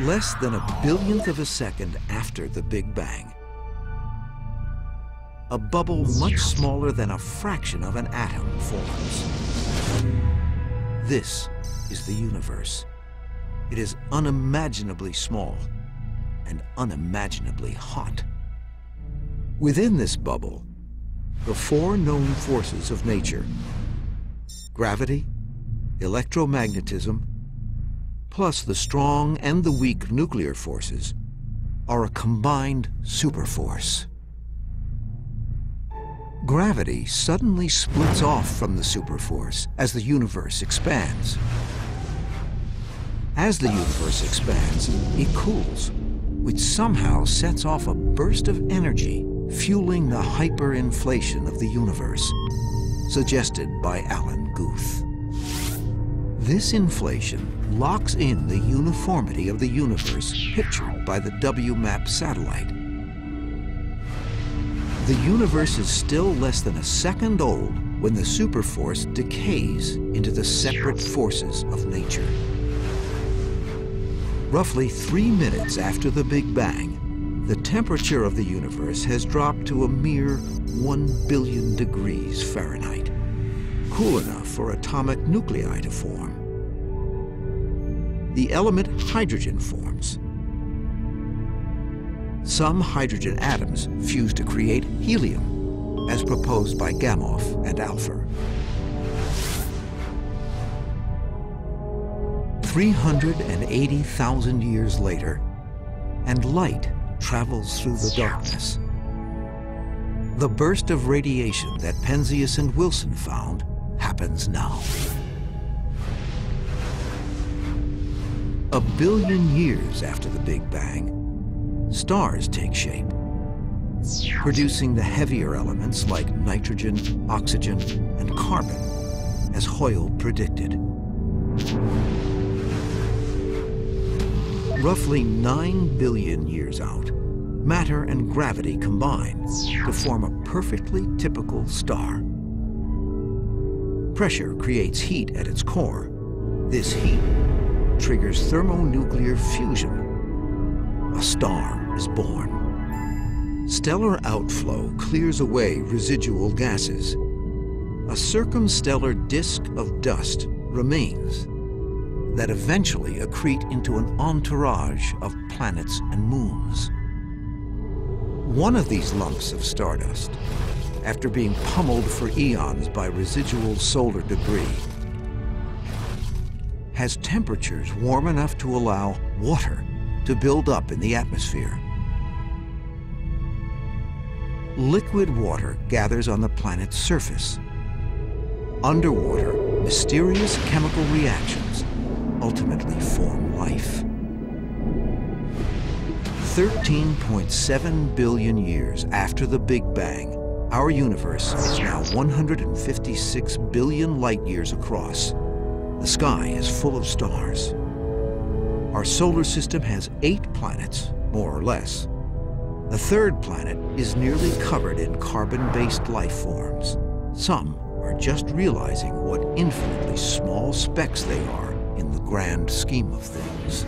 Less than a billionth of a second after the Big Bang, a bubble much smaller than a fraction of an atom forms. This is the universe. It is unimaginably small and unimaginably hot. Within this bubble, the four known forces of nature, gravity, electromagnetism, plus the strong and the weak nuclear forces, are a combined superforce. Gravity suddenly splits off from the superforce as the universe expands. As the universe expands, it cools, which somehow sets off a burst of energy, fueling the hyperinflation of the universe, suggested by Alan Guth. This inflation locks in the uniformity of the universe pictured by the WMAP satellite. The universe is still less than a second old when the superforce decays into the separate forces of nature. Roughly three minutes after the Big Bang, the temperature of the universe has dropped to a mere 1 billion degrees Fahrenheit, cool enough for atomic nuclei to form. The element hydrogen forms. Some hydrogen atoms fuse to create helium, as proposed by Gamow and Alpher. 380,000 years later, and light travels through the darkness. The burst of radiation that Penzias and Wilson found happens now. A billion years after the Big Bang, stars take shape, producing the heavier elements like nitrogen, oxygen, and carbon, as Hoyle predicted. Roughly 9 billion years out, matter and gravity combine to form a perfectly typical star. Pressure creates heat at its core. This heat triggers thermonuclear fusion. A star is born. Stellar outflow clears away residual gases. A circumstellar disk of dust remains that eventually accrete into an entourage of planets and moons. One of these lumps of stardust, after being pummeled for eons by residual solar debris, has temperatures warm enough to allow water to build up in the atmosphere. Liquid water gathers on the planet's surface. Underwater, mysterious chemical reactions ultimately form life. 13.7 billion years after the Big Bang, our universe is now 156 billion light years across. The sky is full of stars. Our solar system has eight planets, more or less. The third planet is nearly covered in carbon-based life forms. Some are just realizing what infinitely small specks they are in the grand scheme of things.